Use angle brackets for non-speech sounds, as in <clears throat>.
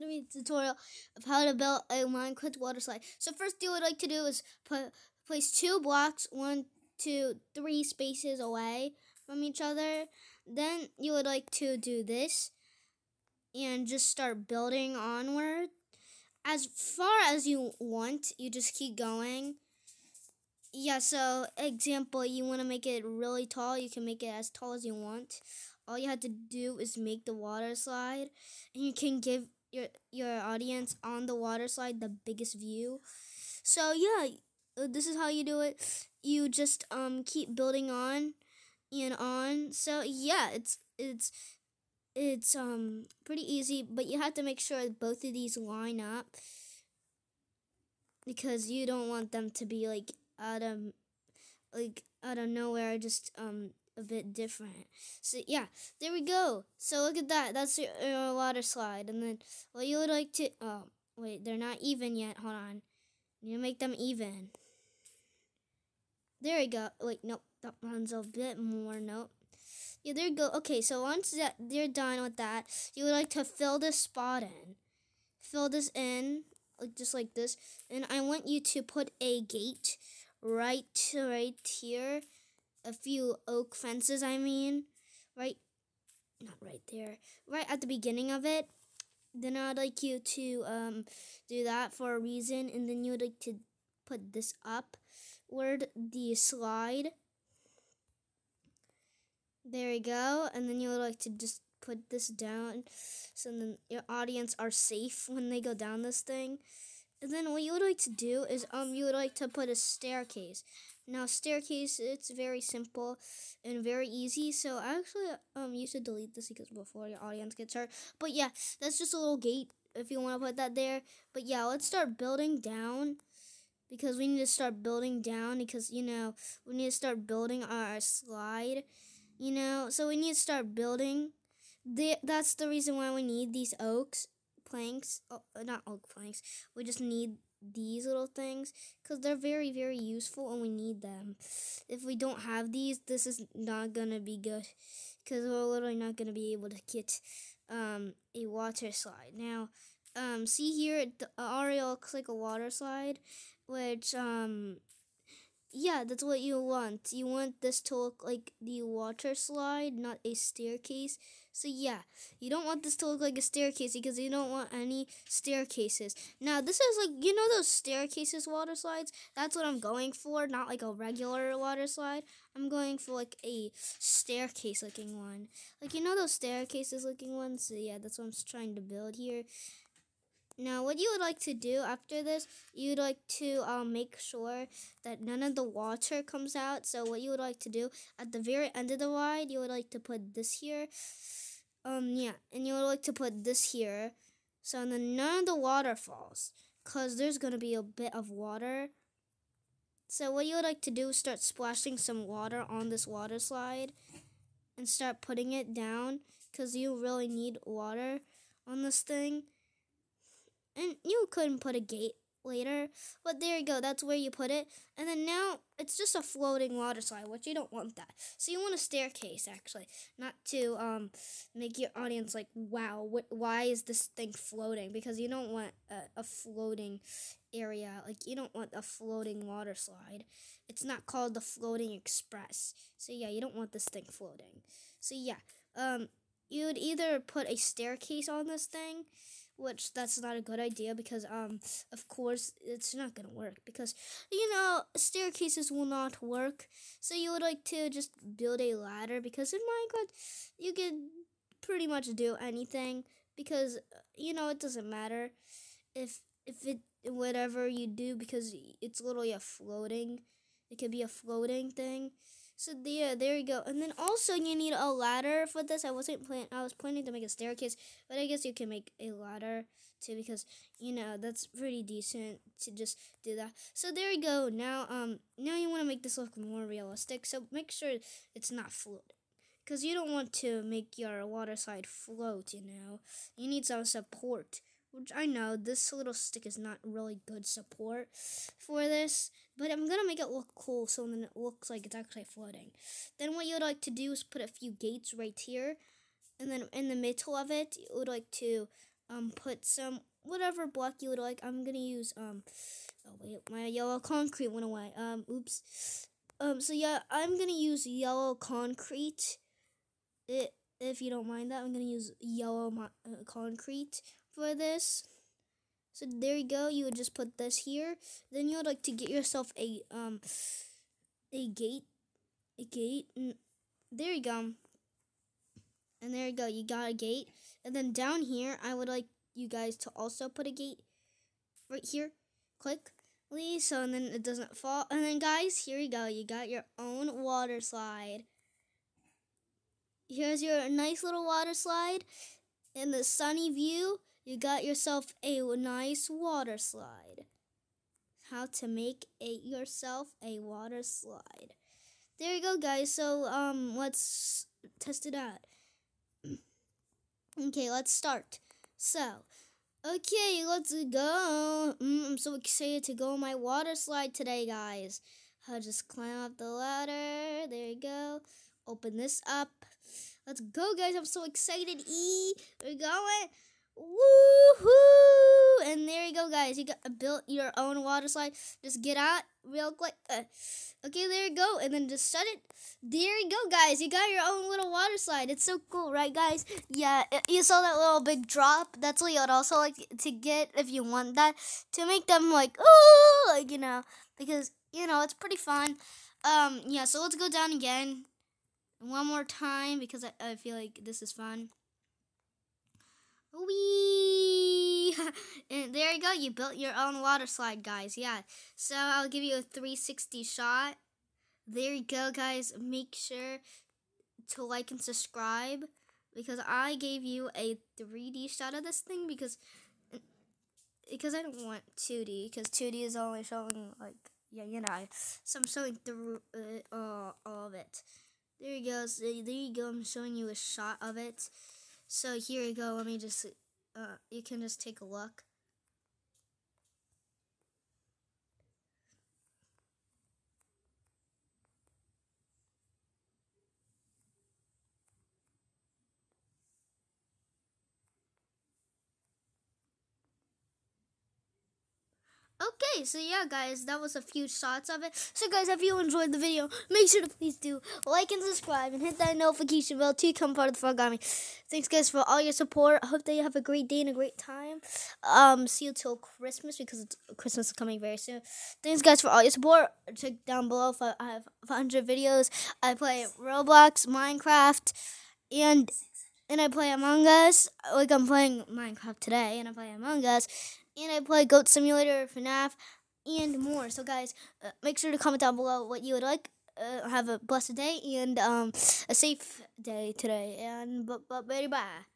me tutorial of how to build a Minecraft water slide. So first you would like to do is put place two blocks, one, two, three spaces away from each other. Then you would like to do this and just start building onward. As far as you want, you just keep going. Yeah, so example, you want to make it really tall, you can make it as tall as you want. All you have to do is make the water slide and you can give your your audience on the water slide the biggest view. So yeah, uh, this is how you do it. You just um keep building on and on. So yeah, it's it's it's um pretty easy, but you have to make sure both of these line up because you don't want them to be like out of like out of nowhere just um a bit different. So yeah, there we go. So look at that. That's your, your water slide. And then what you would like to, oh, wait, they're not even yet. Hold on. You make them even. There we go. Wait, nope. That runs a bit more. Nope. Yeah, there you go. Okay, so once that you're done with that, you would like to fill this spot in. Fill this in, like just like this. And I want you to put a gate right right here a few oak fences, I mean, right, not right there, right at the beginning of it. Then I'd like you to um, do that for a reason, and then you'd like to put this up word the slide. There you go, and then you would like to just put this down so then your audience are safe when they go down this thing. And then what you would like to do is um you would like to put a staircase. Now staircase it's very simple and very easy. So I actually um used to delete this because before your audience gets hurt. But yeah, that's just a little gate if you want to put that there. But yeah, let's start building down because we need to start building down because you know we need to start building our slide. You know, so we need to start building. The, that's the reason why we need these oaks planks, oh, not oak planks. We just need these little things because they're very, very useful and we need them. If we don't have these, this is not going to be good because we're literally not going to be able to get um, a water slide. Now, um, see here, the area looks like a water slide, which um, yeah, that's what you want. You want this to look like the water slide, not a staircase. So yeah, you don't want this to look like a staircase because you don't want any staircases. Now, this is like, you know those staircases water slides? That's what I'm going for, not like a regular water slide. I'm going for like a staircase looking one. Like, you know those staircases looking ones? So yeah, that's what I'm trying to build here. Now, what you would like to do after this, you'd like to um, make sure that none of the water comes out. So what you would like to do, at the very end of the ride, you would like to put this here. Um, yeah, and you would like to put this here. So then none of the water falls, because there's going to be a bit of water. So what you would like to do is start splashing some water on this water slide and start putting it down, because you really need water on this thing. And you couldn't put a gate later, but there you go. That's where you put it. And then now it's just a floating water slide, which you don't want that. So you want a staircase, actually, not to um, make your audience like, wow, what, why is this thing floating? Because you don't want a, a floating area. Like, you don't want a floating water slide. It's not called the Floating Express. So yeah, you don't want this thing floating. So yeah, um, you would either put a staircase on this thing which that's not a good idea because um of course it's not gonna work because you know staircases will not work. So you would like to just build a ladder because in minecraft you can pretty much do anything because you know it doesn't matter if if it whatever you do because it's literally a floating it could be a floating thing so yeah, there you go. And then also you need a ladder for this. I wasn't plan I was planning to make a staircase, but I guess you can make a ladder too because you know that's pretty decent to just do that. So there you go. Now um now you want to make this look more realistic. So make sure it's not floating. Because you don't want to make your water slide float, you know. You need some support which I know this little stick is not really good support for this, but I'm gonna make it look cool so then it looks like it's actually floating. Then what you'd like to do is put a few gates right here, and then in the middle of it, you would like to um put some whatever block you would like. I'm gonna use um oh wait my yellow concrete went away. Um oops. Um so yeah I'm gonna use yellow concrete. It if you don't mind that I'm gonna use yellow uh, concrete for this. So there you go. You would just put this here. Then you would like to get yourself a um a gate, a gate. There you go. And there you go. You got a gate. And then down here, I would like you guys to also put a gate right here. Quickly, So and then it doesn't fall. And then guys, here you go. You got your own water slide. Here's your nice little water slide. In the sunny view, you got yourself a nice water slide. How to make a yourself a water slide. There you go, guys. So um, let's test it out. <clears throat> Okay, let's start. So, okay, let's go. Mm, I'm so excited to go on my water slide today, guys. I'll just climb up the ladder. There you go. Open this up. Let's go, guys. I'm so excited. E, we're going. Woohoo! And there you go, guys. You got built your own water slide. Just get out real quick. Uh, okay, there you go. And then just shut it. There you go, guys. You got your own little water slide. It's so cool, right, guys? Yeah, you saw that little big drop. That's what you'd also like to get if you want that. To make them like, oh, like, you know, because, you know, it's pretty fun. Um, yeah, so let's go down again. One more time because I, I feel like this is fun. And there you go. You built your own water slide, guys. Yeah. So I'll give you a 360 shot. There you go, guys. Make sure to like and subscribe because I gave you a 3D shot of this thing because because I don't want 2D because 2D is only showing like yeah you know so I'm showing through uh, uh, all of it. There you go. So there you go. I'm showing you a shot of it. So here you go. Let me just, uh, you can just take a look. Okay, so yeah, guys, that was a few shots of it. So, guys, if you enjoyed the video, make sure to please do like and subscribe and hit that notification bell to become part of the Frog Army. Thanks, guys, for all your support. I hope that you have a great day and a great time. Um, see you till Christmas because Christmas is coming very soon. Thanks, guys, for all your support. Check down below if I have 500 videos. I play Roblox, Minecraft, and and I play Among Us. Like I'm playing Minecraft today, and I play Among Us and I play Goat Simulator, FNAF, and more. So, guys, uh, make sure to comment down below what you would like. Uh, have a blessed day and um, a safe day today. And but but bye bye.